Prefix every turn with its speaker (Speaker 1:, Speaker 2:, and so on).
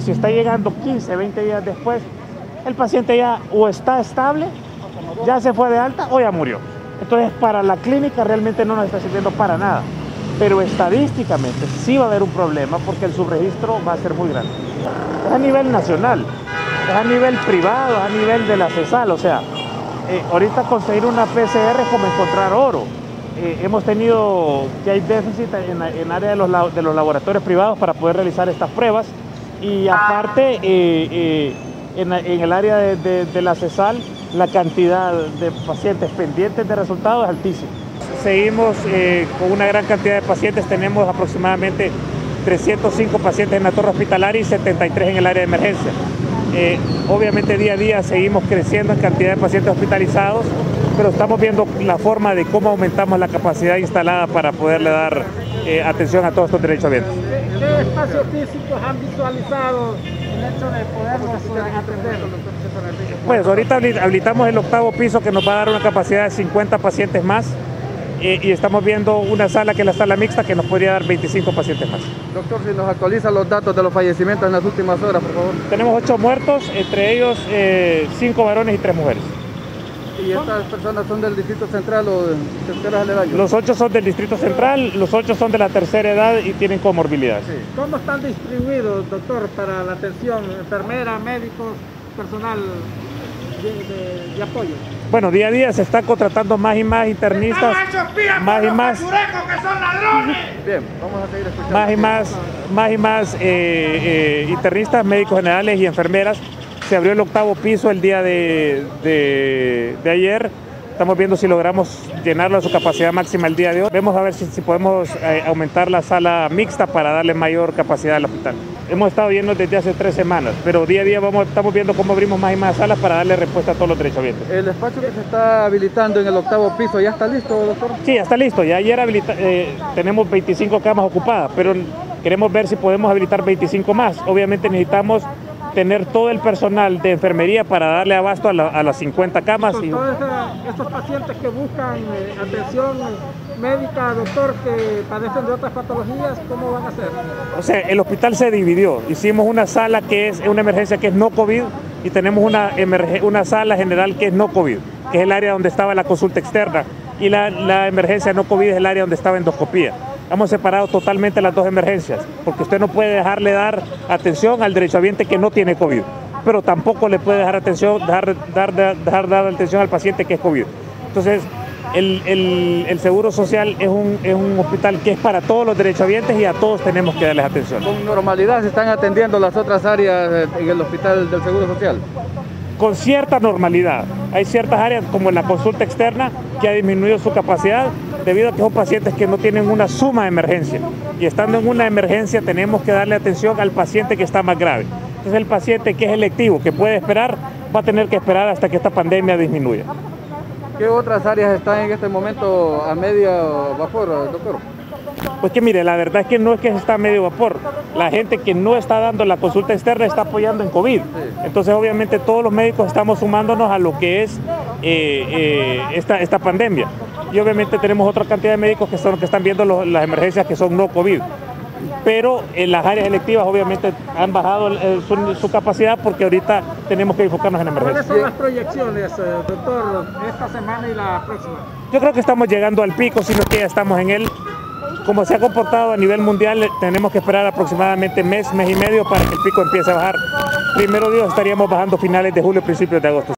Speaker 1: Si está llegando 15, 20 días después, el paciente ya o está estable, ya se fue de alta o ya murió. Entonces, para la clínica realmente no nos está sirviendo para nada. Pero estadísticamente sí va a haber un problema porque el subregistro va a ser muy grande. Es a nivel nacional, es a nivel privado, es a nivel de la CESAL. O sea, eh, ahorita conseguir una PCR es como encontrar oro. Eh, hemos tenido que hay déficit en, en área de los laboratorios privados para poder realizar estas pruebas y aparte eh, en, en, el área de, la CESAL la cantidad de pacientes pendientes de resultados es altísima. Seguimos eh, con una gran cantidad de pacientes, tenemos aproximadamente 305 pacientes en la torre hospitalaria y 73 en el área de emergencia. Eh, obviamente día a día seguimos creciendo en cantidad de pacientes hospitalizados, pero estamos viendo la forma de cómo aumentamos la capacidad instalada para poderle dar eh, atención a todos estos derechos
Speaker 2: ¿Qué, ¿Qué espacios físicos han visualizado el hecho de poderlos atender?
Speaker 1: Pues ahorita habilitamos el octavo piso que nos va a dar una capacidad de 50 pacientes más eh, y estamos viendo una sala que es la sala mixta que nos podría dar 25 pacientes más.
Speaker 3: Doctor, si nos actualiza los datos de los fallecimientos en las últimas horas, por favor.
Speaker 1: Tenemos ocho muertos, entre ellos eh, cinco varones y tres mujeres.
Speaker 3: ¿Y estas personas son del Distrito Central o de aledaños?
Speaker 1: Los ocho son del Distrito Central, los ocho son de la tercera edad y tienen comorbilidad. Sí.
Speaker 2: ¿Cómo están distribuidos, doctor, para la atención? Enfermera, médicos, personal de, de, de, apoyo.
Speaker 1: Bueno, día a día se están contratando más y más internistas, más y más,
Speaker 3: Bien, vamos a seguir escuchando.
Speaker 1: más y más, más y más eh, eh, internistas, médicos generales y enfermeras. Se abrió el octavo piso el día de, de, de ayer. Estamos viendo si logramos llenarlo a su capacidad máxima el día de hoy. Vemos a ver si, si podemos eh, aumentar la sala mixta para darle mayor capacidad al hospital. Hemos estado viendo desde hace tres semanas, pero día a día vamos, estamos viendo cómo abrimos más y más salas para darle respuesta a todos los derechohabientes.
Speaker 3: ¿El despacho que se está habilitando en el octavo piso ya está listo, doctor?
Speaker 1: Sí, ya está listo. Ya ayer habilita, eh, tenemos 25 camas ocupadas, pero queremos ver si podemos habilitar 25 más. Obviamente necesitamos tener todo el personal de enfermería para darle abasto a, la, a las 50 camas.
Speaker 2: Y... Todos estos pacientes que buscan eh, atención médica, doctor, que padecen de otras patologías, ¿cómo van a hacer?
Speaker 1: O sea, el hospital se dividió. Hicimos una sala que es una emergencia que es no COVID y tenemos una, una sala general que es no COVID, que es el área donde estaba la consulta externa. Y la, la emergencia no COVID es el área donde estaba endoscopía hemos separado totalmente las dos emergencias, porque usted no puede dejarle dar atención al derechohabiente que no tiene COVID, pero tampoco le puede dejar atención, dejar, dar, dejar dar atención al paciente que es COVID. Entonces, el, el, el, Seguro Social es un, es un hospital que es para todos los derechohabientes y a todos tenemos que darles atención.
Speaker 3: ¿Con normalidad se están atendiendo las otras áreas en el hospital del Seguro Social?
Speaker 1: Con cierta normalidad. Hay ciertas áreas como la consulta externa que ha disminuido su capacidad debido a que son pacientes que no tienen una suma de emergencia. Y estando en una emergencia tenemos que darle atención al paciente que está más grave. Entonces el paciente que es electivo, que puede esperar, va a tener que esperar hasta que esta pandemia disminuya.
Speaker 3: ¿Qué otras áreas están en este momento a medio vapor, doctor?
Speaker 1: Pues que mire, la verdad es que no es que está a medio vapor. La gente que no está dando la consulta externa está apoyando en COVID. Sí. Entonces, obviamente, todos los médicos estamos sumándonos a lo que es eh, eh, esta, esta pandemia. Y obviamente tenemos otra cantidad de médicos que son los que están viendo los, las emergencias que son no COVID. Pero en las áreas electivas obviamente han bajado su, su, capacidad porque ahorita tenemos que enfocarnos en emergencias.
Speaker 2: ¿Cuáles son las proyecciones, eh, doctor, esta semana y la próxima?
Speaker 1: Yo creo que estamos llegando al pico, sino que ya estamos en él. Como se ha comportado a nivel mundial, tenemos que esperar aproximadamente mes, mes y medio para que el pico empiece a bajar. Primero Dios estaríamos bajando finales de julio, principios de agosto.